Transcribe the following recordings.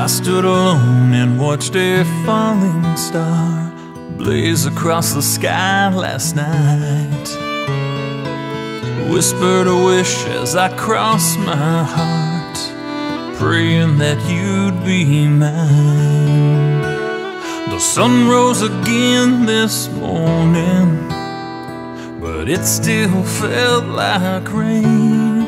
I stood alone and watched a falling star blaze across the sky last night. Whispered a wish as I crossed my heart, praying that you'd be mine. The sun rose again this morning, but it still felt like rain.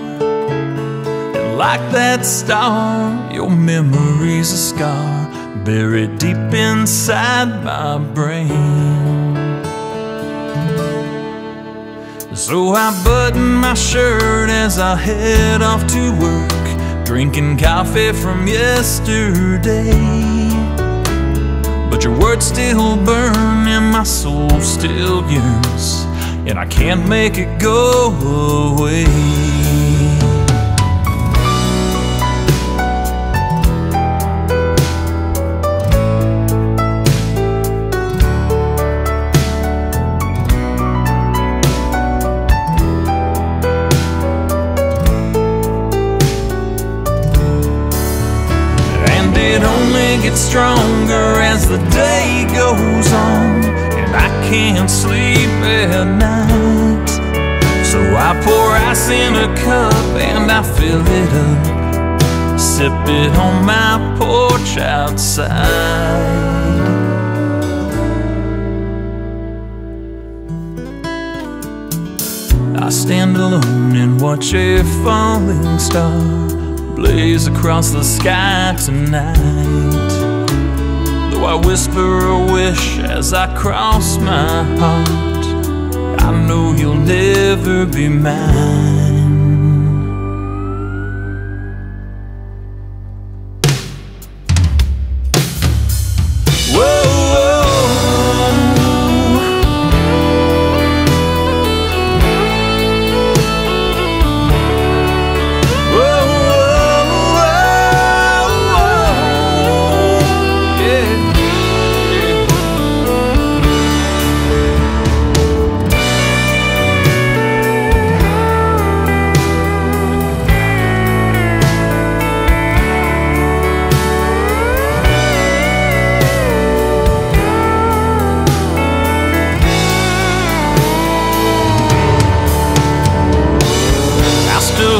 And like that star, your memory's a scar buried deep inside my brain. So I button my shirt as I head off to work, drinking coffee from yesterday. But your words still burn and my soul still yearns, and I can't make it go away. Gets stronger as the day goes on. And I can't sleep at night. So I pour ice in a cup and I fill it up. Sip it on my porch outside. I stand alone and watch a falling star blaze across the sky tonight. Though I whisper a wish as I cross my heart, I know you'll never be mine.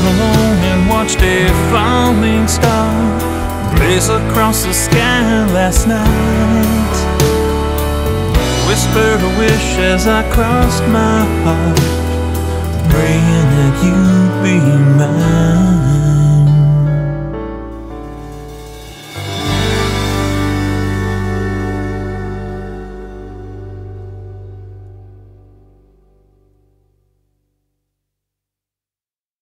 alone and watched a falling star blaze across the sky last night. Whispered a wish as I crossed my heart, praying that you'd be mine.